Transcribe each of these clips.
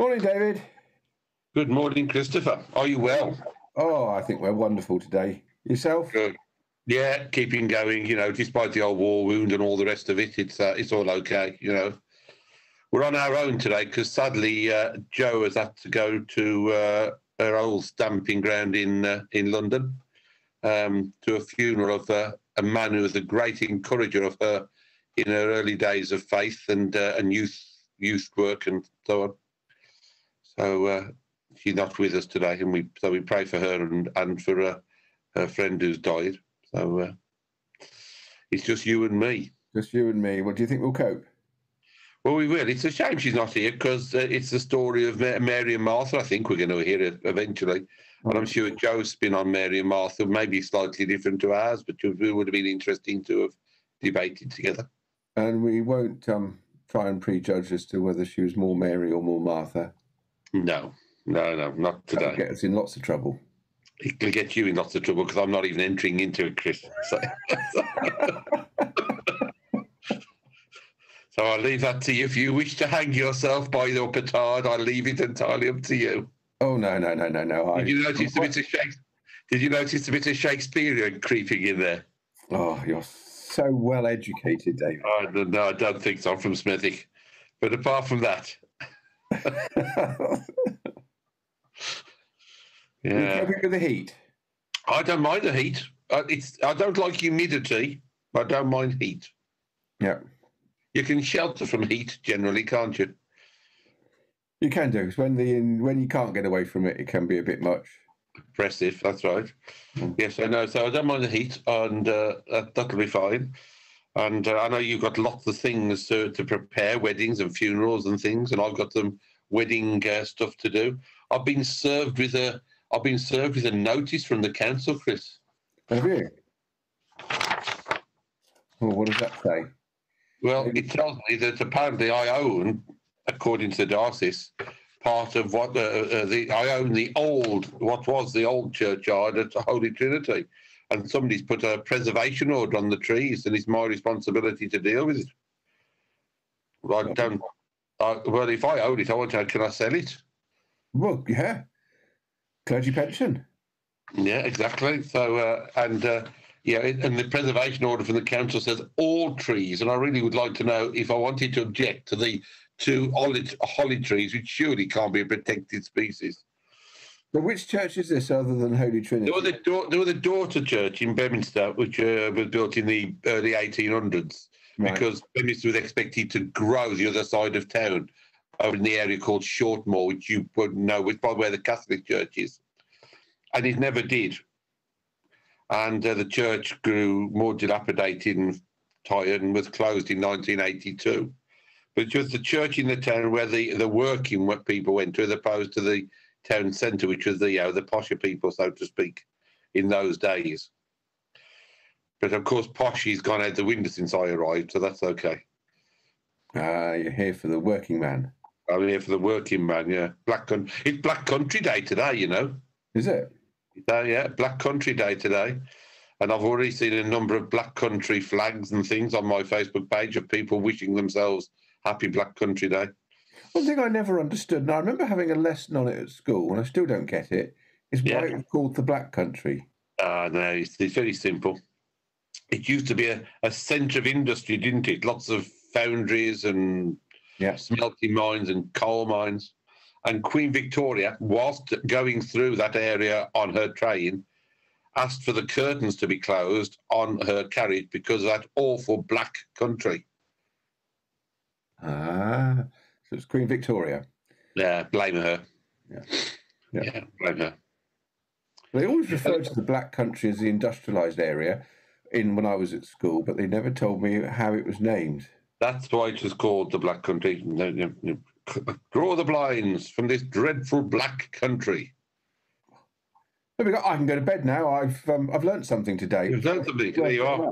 Morning, David. Good morning, Christopher. Are you well? Oh, I think we're wonderful today. Yourself? Good. Yeah, keeping going. You know, despite the old war wound and all the rest of it, it's uh, it's all okay. You know, we're on our own today because sadly uh, Jo has had to go to uh, her old stamping ground in uh, in London um, to a funeral of uh, a man who was a great encourager of her in her early days of faith and uh, and youth youth work and so on. So uh, she's not with us today, and we so we pray for her and and for uh, her friend who's died. So uh, it's just you and me. Just you and me. What do you think we'll cope? Well, we will. It's a shame she's not here because uh, it's the story of Mary and Martha. I think we're going to hear it eventually. And I'm sure Jo's spin on Mary and Martha may be slightly different to ours, but it would have been interesting to have debated together. And we won't um, try and prejudge as to whether she was more Mary or more Martha. No, no, no, not That'll today. get us in lots of trouble. It'll get you in lots of trouble because I'm not even entering into it, Chris. So, so I'll leave that to you. If you wish to hang yourself by your petard, I'll leave it entirely up to you. Oh no, no, no, no, no. Did you notice a bit of Shakespeare? Did you notice a bit of Shakespearean creeping in there? Oh, you're so well educated, David. Oh, no, no, I don't think so. I'm from Smethwick. But apart from that, yeah, coping with the heat? I don't mind the heat. Uh, It's I don't like humidity. But I don't mind heat. Yeah, You can shelter from heat generally, can't you? you can do. when the when you can't get away from it, it can be a bit much. Impressive. That's right. Mm. Yes, I know. So I don't mind the heat, and uh, that, that'll be fine. And uh, I know you've got lots of things to, to prepare, weddings and funerals and things, and I've got some wedding uh, stuff to do. I've been served with a I've been served with a notice from the council, Chris. Have you? Well, what does that say? Well, it tells me that apparently I own, according to the diocese, part of what uh, uh, the I own the old what was the old churchyard at Holy Trinity, and somebody's put a preservation order on the trees, and it's my responsibility to deal with it. Well, I don't. Uh, well, if I own it, I want to. Can I sell it? Well, yeah, clergy pension. Yeah, exactly. So, uh, and uh, yeah, and the preservation order from the council says all trees, and I really would like to know if I wanted to object to the two holly, holly trees, which surely can't be a protected species. But which church is this other than Holy Trinity? There was a da- there was a daughter church in Beaminster, which uh, was built in the early 1800s Right. because Beaminster was expected to grow the other side of town over in the area called Shortmoor, which you wouldn't know, which probably where the Catholic Church is. And it never did. And uh, the church grew more dilapidated and tired and was closed in 1982. But it was the church in the town where the, the working people went to, as opposed to the town centre, which was the, you know, the posher people, so to speak, in those days. But of course, poshy's gone out the window since I arrived, so that's okay. Ah, you're here for the working man. I'm here for the working man, yeah. Black Country. It's Black Country Day today, you know. Is it? Uh, yeah, Black Country Day today. And I've already seen a number of Black Country flags and things on my Facebook page of people wishing themselves happy Black Country Day. One thing I never understood, and I remember having a lesson on it at school, and I still don't get it, is why Yeah. it's called the Black Country. Uh, no, it's, it's very simple. It used to be a, a centre of industry, didn't it? Lots of foundries and Yeah. smelting mines and coal mines. And Queen Victoria, whilst going through that area on her train, asked for the curtains to be closed on her carriage because of that awful black country. Ah, so it's Queen Victoria. Yeah, blame her. Yeah. Yeah, Yeah. blame her. They always referred to the Black Country as the industrialised area in when I was at school, but they never told me how it was named. That's why it was called the Black Country. Draw the blinds from this dreadful black country. There we go. I can go to bed now. I've um, I've learnt something today. You've learned something. There you are.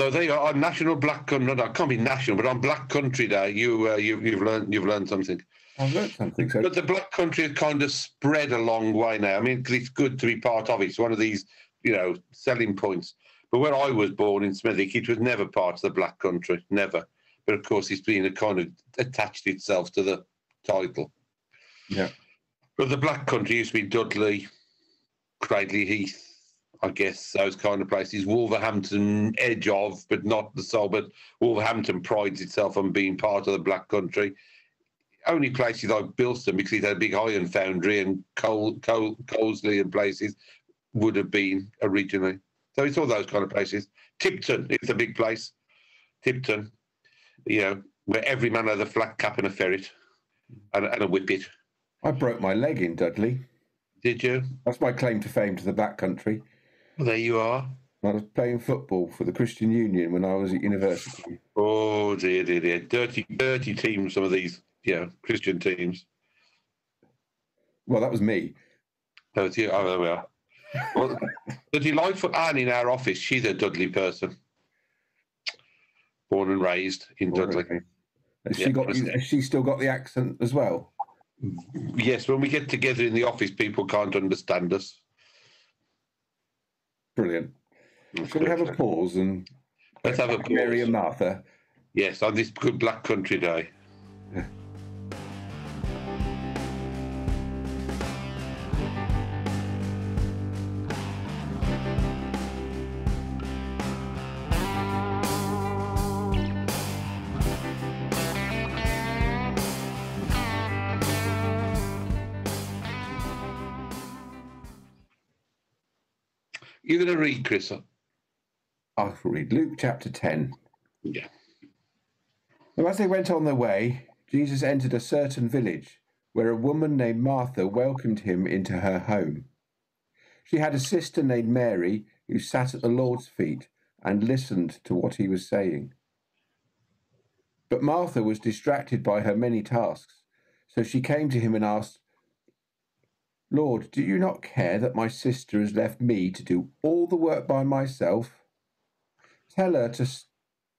So there you are on National Black Country. No, it can't be national, but on Black Country Day, you uh, you you've learned you've learned something. I've learnt something. So But the Black Country has kind of spread a long way now. I mean, 'cause it's good to be part of it. It's one of these, you know, selling points. But where I was born in Smethwick, it was never part of the Black Country, never. But of course, it's been a kind of attached itself to the title. Yeah. But the Black Country used to be Dudley, Cradley Heath, I guess, those kind of places. Wolverhampton, edge of, but not the soul. But Wolverhampton prides itself on being part of the Black Country. Only places like Bilston, because it had a big iron foundry, and Col- Col- Colsley and places would have been originally. So it's all those kind of places. Tipton is a big place. Tipton, you know, where every man had a flat cap and a ferret and, and a whippet. I broke my leg in Dudley. Did you? That's my claim to fame to the Black Country. Well, there you are. I was playing football for the Christian Union when I was at university. Oh dear, dear, dear. Dirty, dirty teams, some of these, yeah, Christian teams. Well, that was me. Oh, it's you. Oh, there we are. Well, the delightful Anne in our office, she's a Dudley person. Born and raised in Dudley. Has she Yeah, got? Has she still got the accent as well? Yes, when we get together in the office, people can't understand us. Brilliant. Shall we have a pause and Let's have a back Mary and Martha? Yes, on this good Black Country Day. You're going to read, Chris? I'll read Luke chapter ten. Yeah. Now, as they went on their way, Jesus entered a certain village where a woman named Martha welcomed him into her home. She had a sister named Mary who sat at the Lord's feet and listened to what he was saying. But Martha was distracted by her many tasks, so she came to him and asked, Lord, do you not care that my sister has left me to do all the work by myself? Tell her to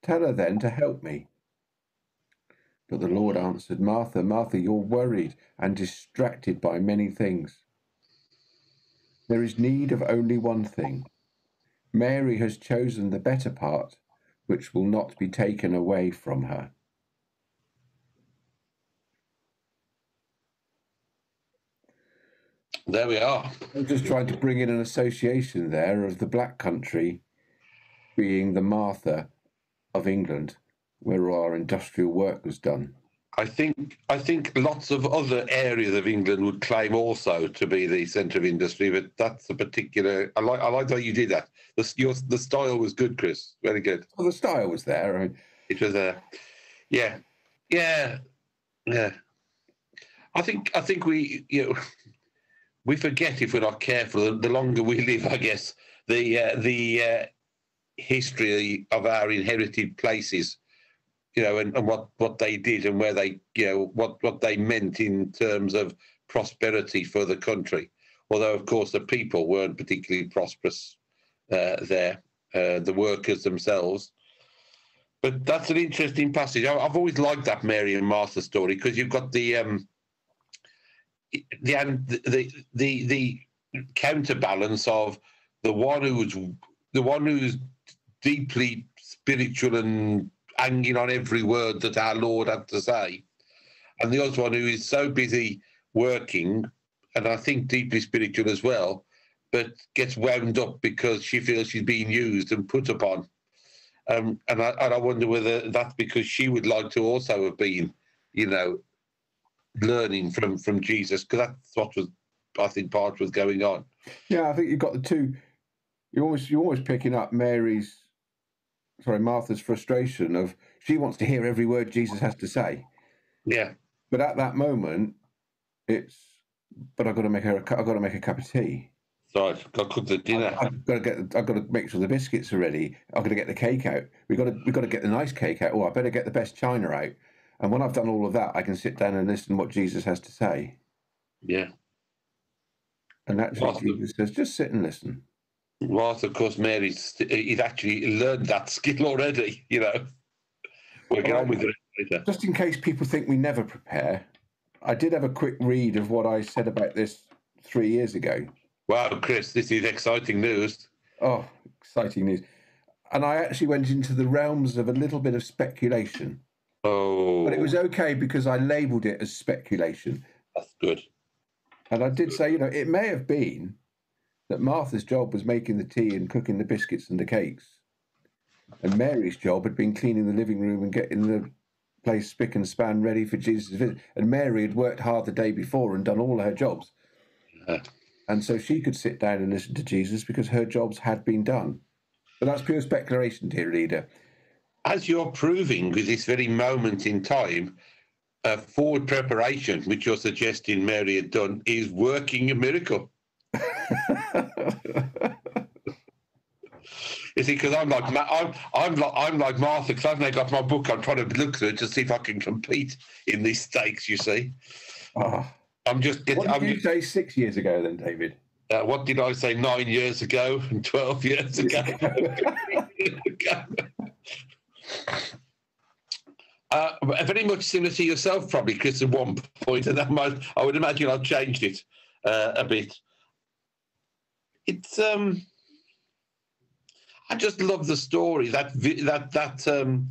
tell her then to help me. But the Lord answered, Martha, Martha, you're worried and distracted by many things. There is need of only one thing. Mary has chosen the better part, which will not be taken away from her. There we are. I'm just trying to bring in an association there of the Black Country being the Martha of England, where our industrial work was done. I think I think lots of other areas of England would claim also to be the centre of industry, but that's a particular. I like I like how you did that. The your, the style was good, Chris. Very good. Well, the style was there. I mean, It was a, yeah, yeah, yeah. I think I think we you know we forget if we're not careful. The, longer we live, I guess the uh, the uh, history of our inherited places, you know, and, and what what they did and where they you know what what they meant in terms of prosperity for the country. Although of course the people weren't particularly prosperous uh, there, uh, the workers themselves. But that's an interesting passage. I- I've always liked that Mary and Martha story because you've got the um, the the the the counterbalance of the one who's the one who's deeply spiritual and hanging on every word that our Lord had to say, and the other one who is so busy working and I think deeply spiritual as well, but gets wound up because she feels she's being used and put upon. Um, and I and I wonder whether that's because she would like to also have been, you know, learning from from Jesus because that's what was I think part was going on. yeah, I think you've got the two. You're always you're always picking up Mary's, sorry, Martha's frustration of she wants to hear every word Jesus has to say, Yeah, but at that moment, it's but I've got to make her. I've got to make a cup of tea. so I've got to cook the dinner. I've got to get. I've got to make sure the biscuits are ready. I've got to get the cake out. We've got to. We've got to get the nice cake out. Oh, I better get the best china out. And when I've done all of that, I can sit down and listen what Jesus has to say. Yeah. And actually. Jesus says, just sit and listen. Whilst of course Mary's he's actually learned that skill already. You know, we'll get on with it later. Just in case people think we never prepare, I did have a quick read of what I said about this three years ago. Wow, Chris, this is exciting news. Oh, exciting news. And I actually went into the realms of a little bit of speculation. Oh, But it was oh. okay because I labelled it as speculation. That's good. And I did say, you know, it may have been that Martha's job was making the tea and cooking the biscuits and the cakes, and Mary's job had been cleaning the living room and getting the place spick and span ready for Jesus' visit. And Mary had worked hard the day before and done all her jobs. Yeah. And so she could sit down and listen to Jesus because her jobs had been done. But that's pure speculation, dear reader. As you're proving with this very moment in time, uh, forward preparation, which you're suggesting Mary had done, is working a miracle. You see, because I'm like I'm I'm like I'm like Martha because I've now got my book. I'm trying to look through it to see if I can compete in these stakes. You see, Oh, I'm just getting. what did I'm you say six years ago then, David? uh, what did I say nine years ago and twelve years ago? uh, very much similar to yourself, probably, Chris. At one point, and that might I would imagine I've changed it uh, a bit. It's um, I just love the story that vi- that that um,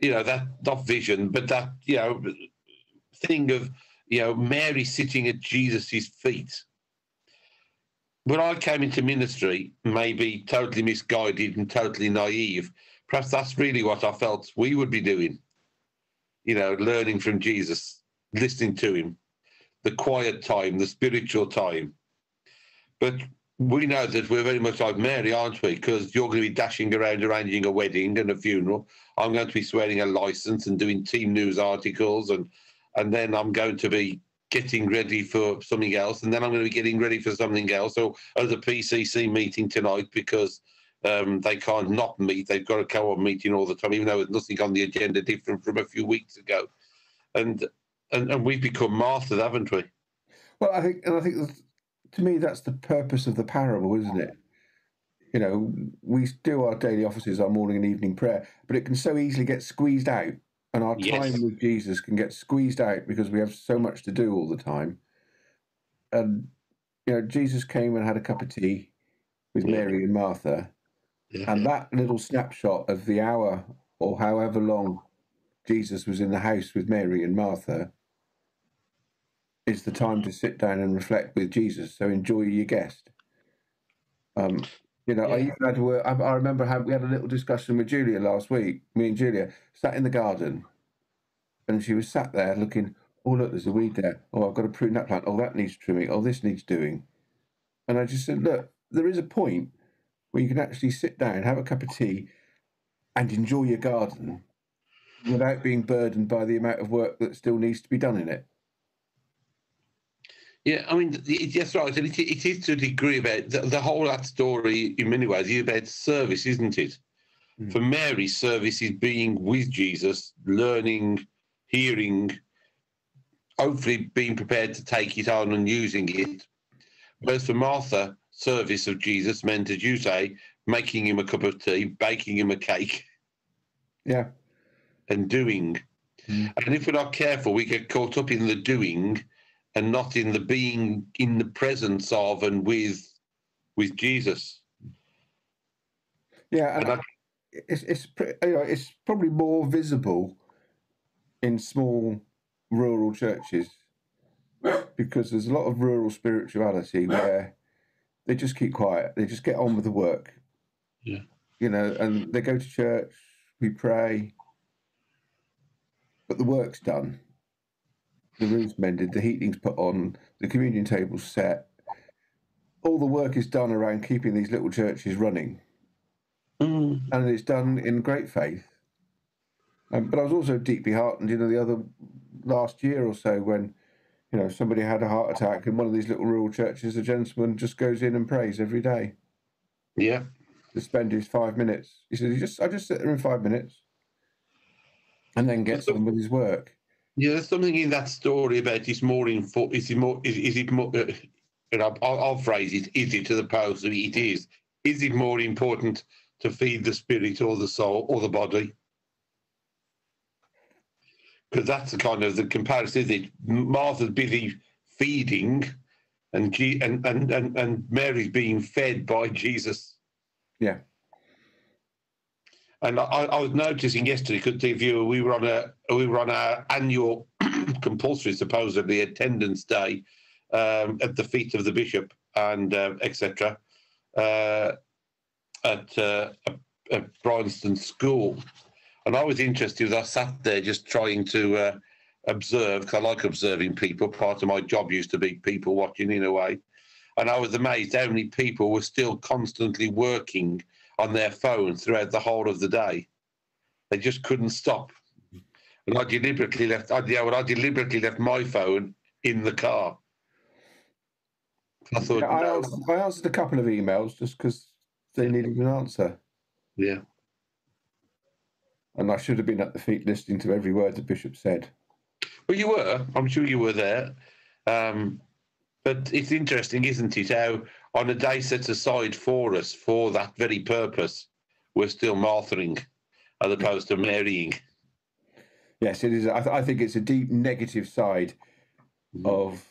you know that not vision, but that you know thing of you know Mary sitting at Jesus' feet when I came into ministry, maybe totally misguided and totally naive, perhaps that's really what I felt we would be doing. You know, learning from Jesus, listening to him, the quiet time, the spiritual time. But we know that we're very much like Mary, aren't we? Because you're going to be dashing around arranging a wedding and a funeral. I'm going to be swearing a license and doing team news articles, and and then I'm going to be getting ready for something else, and then I'm going to be getting ready for something else, or at the PCC meeting tonight because um, they can't not meet. They've got a co-op meeting all the time, even though there's nothing on the agenda different from a few weeks ago. And and, and we've become martyred, haven't we? Well, I think, and I think to me that's the purpose of the parable, isn't it? You know, we do our daily offices, our morning and evening prayer, but it can so easily get squeezed out, and our Yes. time with Jesus can get squeezed out because we have so much to do all the time. And you know, Jesus came and had a cup of tea with Yeah. Mary and Martha, Yeah. and that little snapshot of the hour or however long Jesus was in the house with Mary and Martha is the time to sit down and reflect with Jesus. So enjoy your guest. Um, you know, I even had to work. I, I remember how we had a little discussion with Julia last week. Me and Julia sat in the garden, and she was sat there looking. Oh look, there's a weed there. Oh, I've got to prune that plant. Oh, that needs trimming. Oh, this needs doing. And I just said, look, there is a point where you can actually sit down, have a cup of tea, and enjoy your garden without being burdened by the amount of work that still needs to be done in it. Yeah, I mean, that's right. And it, it is to a degree about the, the whole that story, in many ways, is about service, isn't it? Mm. For Mary, service is being with Jesus, learning, hearing, hopefully being prepared to take it on and using it. Whereas for Martha, service of Jesus meant, as you say, making him a cup of tea, baking him a cake, Yeah. and doing. Mm. And if we're not careful, we get caught up in the doing and not in the being in the presence of and with with Jesus. Yeah, and And I, it's it's you know it's probably more visible in small rural churches because there's a lot of rural spirituality where they just keep quiet. They just get on with the work. Yeah. You know, and they go to church, we pray, but the work's done. The roof's mended, the heating's put on, the communion table's set. All the work is done around keeping these little churches running Mm, and it's done in great faith. Um, but I was also deeply heartened, you know, the other last year or so when, you know, somebody had a heart attack in one of these little rural churches. A gentleman just goes in and prays every day yeah, to spend his five minutes. He said, "He just, I just sit there in five minutes, and then gets on with his work." yeah. There's something in that story about it's more in for. Is it more? Is, is it more? Uh, you know, I'll, I'll phrase it. Is it to the post? It is. Is it more important to feed the spirit or the soul or the body? Because that's the kind of the comparison. Is it Martha's busy feeding, and G, and, and and and Mary's being fed by Jesus. Yeah, And I, I was noticing yesterday because the viewer we were on a we were on our annual compulsory, supposedly, attendance day um, at the feet of the bishop and uh, etc. Uh, at, uh, at Bryanston School. And I was interested. I sat there just trying to uh, observe because I like observing people. Part of my job used to be people watching in a way. And I was amazed how many people were still constantly working on their phone throughout the whole of the day. They just couldn't stop. And I deliberately left. I, yeah, well, I deliberately left my phone in the car. I thought yeah, I, no. answered, I answered a couple of emails just because they needed an answer. Yeah. And I should have been at the feet listening to every word the bishop said. Well, you were. I'm sure you were there. Um, but it's interesting, isn't it? How on a day set aside for us for that very purpose, we're still martyring as opposed to marrying. Yes, it is. I, th- I think it's a deep negative side mm-hmm. of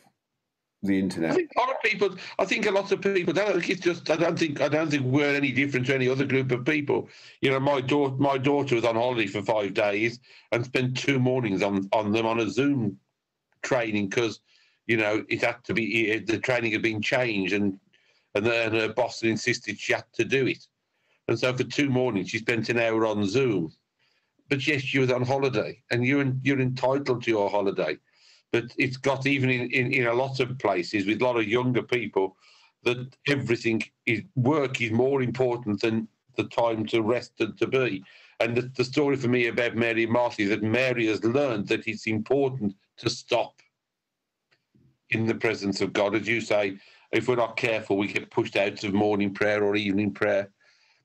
the internet. I think a lot of people. I think a lot of people. Don't think it's just. I don't think. I don't think we're any different to any other group of people. You know, my daughter. My daughter was on holiday for five days and spent two mornings on on them on a Zoom training because you know it had to be. The training had been changed and and then her boss had insisted she had to do it. And so for two mornings she spent an hour on Zoom. But yes, she was on holiday, and you're you're entitled to your holiday but it's got even in, in, in a lot of places with a lot of younger people that everything is work is more important than the time to rest and to be. And the, the story for me about Mary and Martha is that Mary has learned that it's important to stop in the presence of God. As you say, if we're not careful, we get pushed out of morning prayer or evening prayer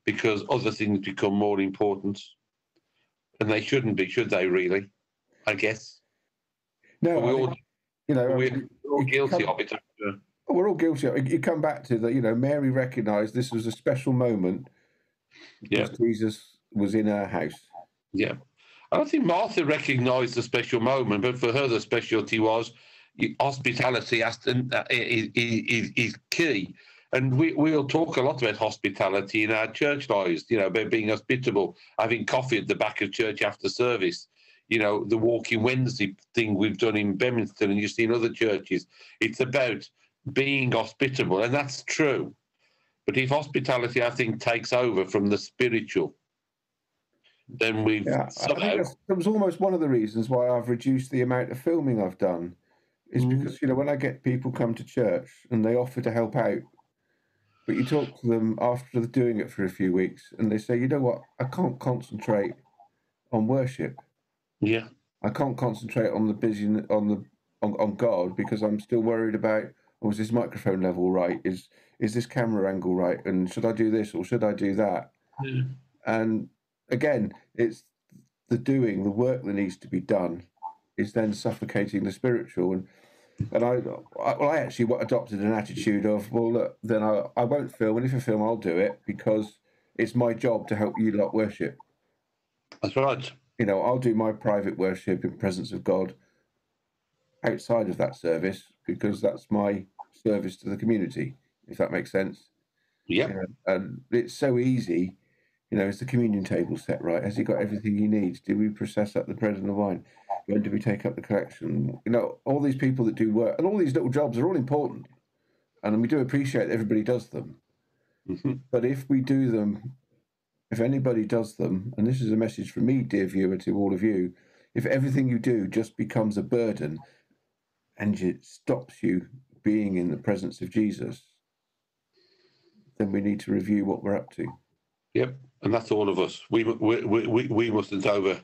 because other things become more important. And they shouldn't be, should they, really? I guess. No, we all, you know, we're, we're all guilty come, of it. We're all guilty. Of it. You come back to that. You know, Mary recognised this was a special moment because yeah. Jesus was in her house. Yeah, I don't think Martha recognised the special moment, but for her, the specialty was hospitality uh, is, is, is key. And we, we'll talk a lot about hospitality in our church lives, you know, about being hospitable, having coffee at the back of church after service, you know, the Walking Wednesday thing we've done in Beaminster and you see in other churches. It's about being hospitable, and that's true. But if hospitality, I think, takes over from the spiritual, then we've yeah, somehow. That was almost one of the reasons why I've reduced the amount of filming I've done. Is mm. because you know when I get people come to church and they offer to help out, but you talk to them after doing it for a few weeks and they say, you know what, I can't concentrate on worship. Yeah. I can't concentrate on the busy on the on, on God because I'm still worried about oh, is this microphone level right? Is is this camera angle right? And should I do this or should I do that? Yeah. And again, it's the doing, the work that needs to be done, is then suffocating the spiritual. And and I, I well, I actually adopted an attitude of well, look, then I I won't film, and if I film, I'll do it because it's my job to help you lot worship. That's right you know, I'll do my private worship in presence of God outside of that service because that's my service to the community, if that makes sense. Yeah. And it's so easy. You know, is the communion table set right? Has he got everything he needs? Do we process up the bread and the wine? When do we take up the collection? You know, all these people that do work and all these little jobs are all important. And we do appreciate everybody does them. Mm-hmm. But if we do them if anybody does them, and this is a message from me, dear viewer, to all of you, if everything you do just becomes a burden and it stops you being in the presence of Jesus, then we need to review what we're up to. Yep, and that's all of us. We we we, we mustn't over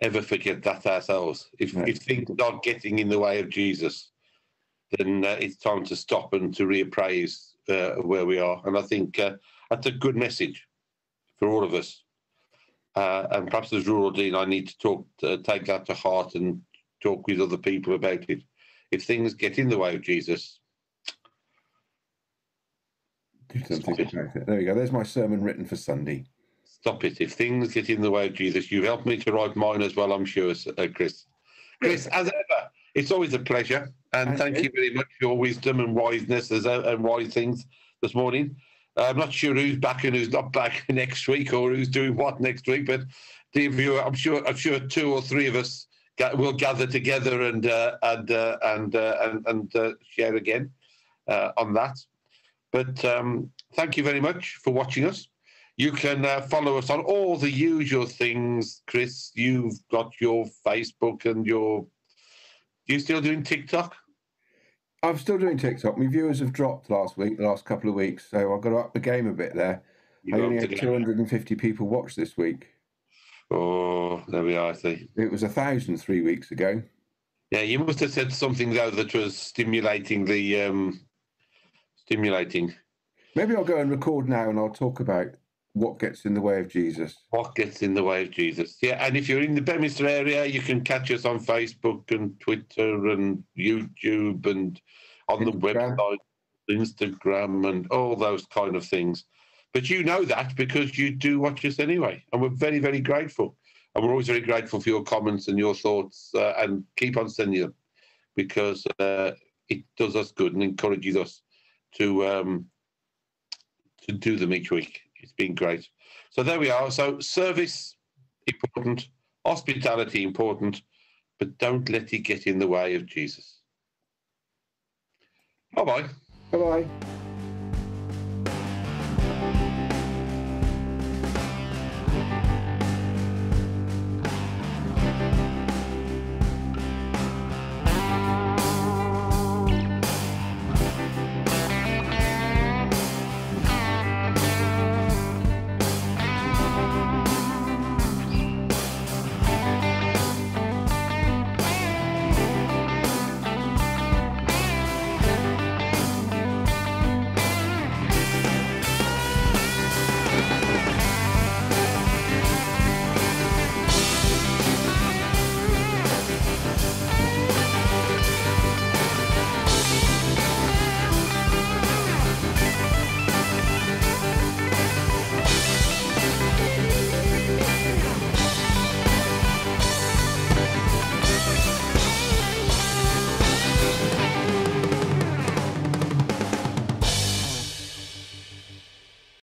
ever forget that ourselves. If if things are getting in the way of Jesus, then uh, it's time to stop and to reappraise uh, where we are. And I think uh, that's a good message for all of us. Uh, and perhaps as rural dean, I need to talk, to, take that to heart and talk with other people about it. If things get in the way of Jesus, there you go. There's my sermon written for Sunday. Stop it. If things get in the way of Jesus, you've helped me to write mine as well, I'm sure, uh, Chris. Chris, as ever, it's always a pleasure. And thank, thank you very much for your wisdom and wiseness as, uh, and wise things this morning. Uh, I'm not sure who's back and who's not back next week or who's doing what next week, but dear viewer, I'm sure I'm sure two or three of us we'll gather together and uh, and uh, and uh, and, and uh, share again on that. But um, thank you very much for watching us. You can uh, follow us on all the usual things. Chris, you've got your Facebook and your. You still doing TikTok? I'm still doing TikTok. My viewers have dropped last week, the last couple of weeks, so I've got to up the game a bit there. You I only had 250 people watch this week. Oh, there we are. I see. It was a thousand three weeks ago. Yeah, you must have said something though that was stimulating the um, stimulating. Maybe I'll go and record now, and I'll talk about what gets in the way of Jesus. What gets in the way of Jesus? Yeah, and if you're in the Beaminster area, you can catch us on Facebook and Twitter and YouTube and on Instagram. the website, Instagram, and all those kind of things. But you know that because you do watch us anyway, and we're very, very grateful. And we're always very grateful for your comments and your thoughts, uh, and keep on sending them because uh, it does us good and encourages us to um, to do them each week. It's been great. So there we are. So service important, hospitality important, but don't let it get in the way of Jesus. Bye bye. Bye bye.